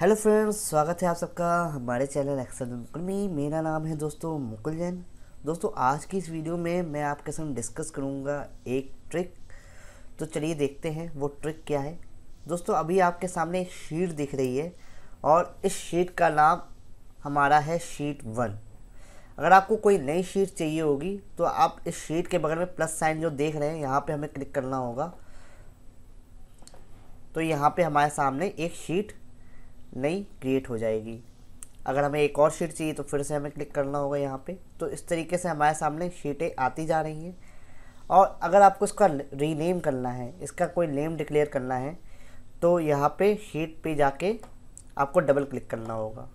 Hello friends, स्वागत है आप सबका हमारे चैनल एक्सल मुकुल में मेरा नाम है दोस्तों मुकुल जैन। दोस्तों, आज की इस वीडियो में मैं आपके संग डिस्कस करूँगा एक ट्रिक। तो चलिए देखते हैं वो ट्रिक क्या है। दोस्तों, अभी आपके सामने एक शीट दिख रही है और इस शीट का नाम हमारा है शीट वन। अगर आपको कोई नई शीट चाहिए होगी तो आप इस शीट के बगल में प्लस साइन जो देख रहे हैं, यहाँ पर हमें क्लिक करना होगा। तो यहाँ पर हमारे सामने एक शीट नई क्रिएट हो जाएगी। अगर हमें एक और शीट चाहिए तो फिर से हमें क्लिक करना होगा यहाँ पे। तो इस तरीके से हमारे सामने शीटें आती जा रही हैं। और अगर आपको इसका रीनेम करना है, इसका कोई नेम डिक्लेयर करना है तो यहाँ पे शीट पे जाके आपको डबल क्लिक करना होगा।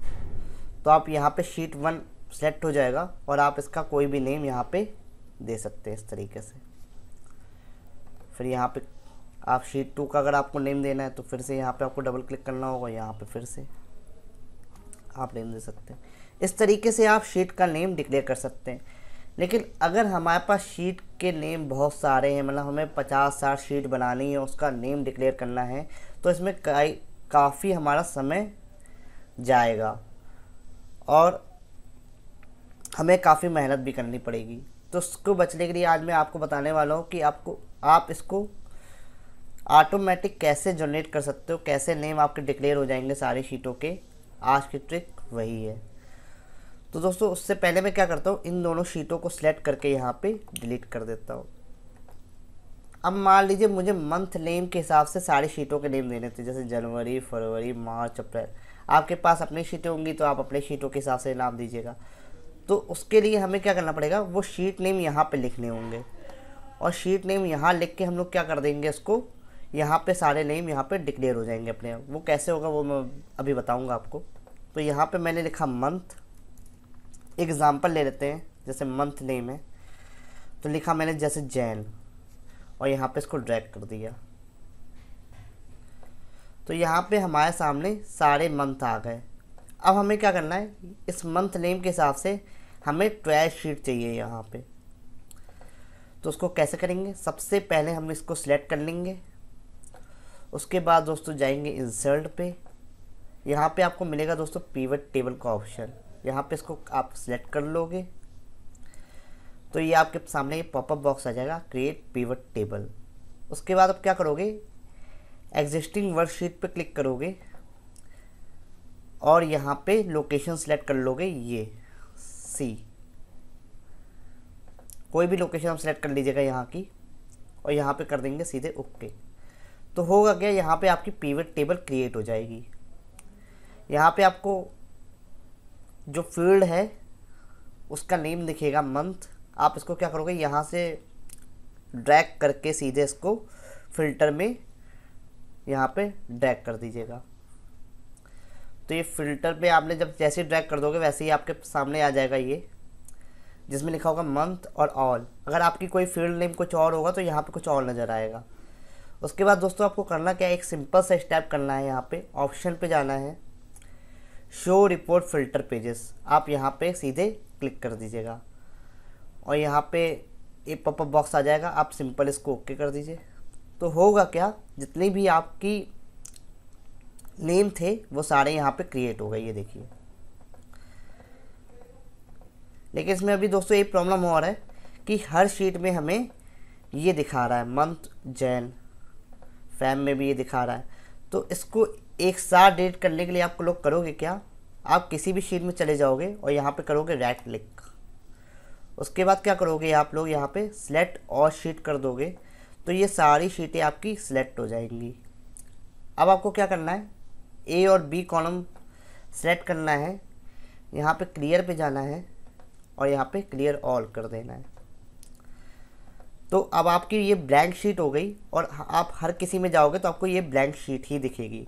तो आप यहाँ पे शीट वन सेलेक्ट हो जाएगा और आप इसका कोई भी नेम यहाँ पे दे सकते हैं इस तरीके से। फिर यहाँ पे आप शीट टू का अगर आपको नेम देना है तो फिर से यहाँ पे आपको डबल क्लिक करना होगा, यहाँ पे फिर से आप नेम दे सकते हैं। इस तरीके से आप शीट का नेम डिक्लेयर कर सकते हैं। लेकिन अगर हमारे पास शीट के नेम बहुत सारे हैं मतलब हमें पचास साठ शीट बनानी है, उसका नेम डिक्लेयर करना है तो इसमें काफ़ी हमारा समय जाएगा। और हमें काफ़ी मेहनत भी करनी पड़ेगी। तो उसको बचने के लिए आज मैं आपको बताने वाला हूँ कि आपको, आप इसको ऑटोमेटिक कैसे जनरेट कर सकते हो? कैसे नेम आपके डिक्लेयर हो जाएँगे सारी शीटों के? आज की ट्रिक वही है। तो दोस्तों, उससे पहले मैं क्या करता हूँ? इन दोनों शीटों को सिलेक्ट करके यहाँ पे डिलीट कर देता हूँ। अब मान लीजिए मुझे मंथ नेम के हिसाब से सारी शीटों के नेम देने थे, जैसे जनवरी, फरवरी, मार्च, अप्रैल। आपके पास अपनी शीटें होंगी तो आप अपने शीटों के हिसाब से नाम दीजिएगा। तो उसके लिए हमें क्या करना पड़ेगा? वो शीट नेम यहाँ पे लिखने होंगे। और शीट नेम यहाँ लिख के हम लोग क्या कर देंगे इसको? यहाँ पे सारे नेम यहाँ पे डिक्लेयर हो जाएँगे अपने वो कैसे होगा वो मैं अभी बताऊँगा आपको। तो यहाँ पे मैंने लिखा मंथ एग्ज़ाम्पल ले लेते हैं, जैसे मंथ नेम है। तो लिखा मैंने जैसे जैन। और यहाँ पे इसको ड्रैग कर दिया। तो यहाँ पे हमारे सामने सारे मंथ आ गए। अब हमें क्या करना है? इस मंथ नेम के हिसाब से हमें ट्वेल्व शीट चाहिए यहाँ पे। तो उसको कैसे करेंगे? सबसे पहले हम इसको सिलेक्ट कर लेंगे। उसके बाद दोस्तों जाएँगे इंसर्ट पे। यहाँ पे आपको मिलेगा दोस्तों पीवट टेबल का ऑप्शन यहाँ पे इसको आप सिलेक्ट कर लोगे। तो ये आपके सामने पॉपअप बॉक्स आ जाएगा क्रिएट पीवट टेबल उसके बाद आप क्या करोगे? एग्जिस्टिंग वर्कशीट पे क्लिक करोगे। और यहाँ पे लोकेशन सेलेक्ट कर लोगे ये सी कोई भी लोकेशन आप सेलेक्ट कर लीजिएगा यहाँ की, और यहाँ पे कर देंगे सीधे ओके तो होगा क्या? यहाँ पे आपकी पीवट टेबल क्रिएट हो जाएगी। यहाँ पे आपको जो फ़ील्ड है, उसका नेम दिखेगा मंथ आप इसको क्या करोगे? यहाँ से ड्रैग करके सीधे इसको फ़िल्टर में यहाँ पे ड्रैग कर दीजिएगा। तो ये फ़िल्टर पे आपने जब जैसे ड्रैग कर दोगे, वैसे ही आपके सामने आ जाएगा ये, जिसमें लिखा होगा मंथ और ऑल अगर आपकी कोई फ़ील्ड नेम कुछ और होगा तो यहाँ पे कुछ और नज़र आएगा। उसके बाद दोस्तों आपको करना क्या है? एक सिंपल सा स्टेप करना है यहाँ पे। ऑप्शन पे जाना है। शो रिपोर्ट फ़िल्टर पेजेस आप यहाँ पे सीधे क्लिक कर दीजिएगा। और यहाँ पे एक पॉपअप बॉक्स आ जाएगा। आप सिंपल इसको ओके कर दीजिए। तो होगा क्या? जितनी भी आपकी नेम थे, वो सारे यहाँ पे क्रिएट हो गए। ये देखिए। लेकिन इसमें अभी दोस्तों एक प्रॉब्लम हो रहा है कि हर शीट में हमें ये दिखा रहा है। मंथ जैन फैम में भी ये दिखा रहा है। तो इसको एक साथ डेट करने के लिए आप लोग करोगे क्या? आप किसी भी शीट में चले जाओगे और यहाँ पे करोगे राइट क्लिक उसके बाद क्या करोगे आप लोग? यहाँ पे सिलेक्ट और शीट कर दोगे। तो ये सारी शीटें आपकी सिलेक्ट हो जाएँगी। अब आपको क्या करना है? ए और बी कॉलम सेलेक्ट करना है। यहाँ पे क्लियर पे जाना है और यहाँ पे क्लियर ऑल कर देना है। तो अब आपकी ये ब्लैंक शीट हो गई और आप हर किसी में जाओगे तो आपको ये ब्लैंक शीट ही दिखेगी।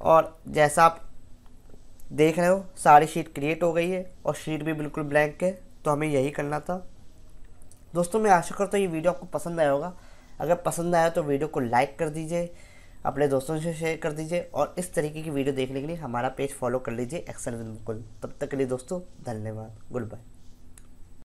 और जैसा आप देख रहे हो, सारी शीट क्रिएट हो गई है और शीट भी बिल्कुल ब्लैंक है तो हमें यही करना था। दोस्तों, मैं आशा करता हूँ ये वीडियो आपको पसंद आया होगा। अगर पसंद आया तो वीडियो को लाइक कर दीजिए, अपने दोस्तों से शेयर कर दीजिए और इस तरीके की वीडियो देखने के लिए हमारा पेज फॉलो कर लीजिए एक्सेल विद मुकुल तब तक के लिए दोस्तों, धन्यवाद। Good bye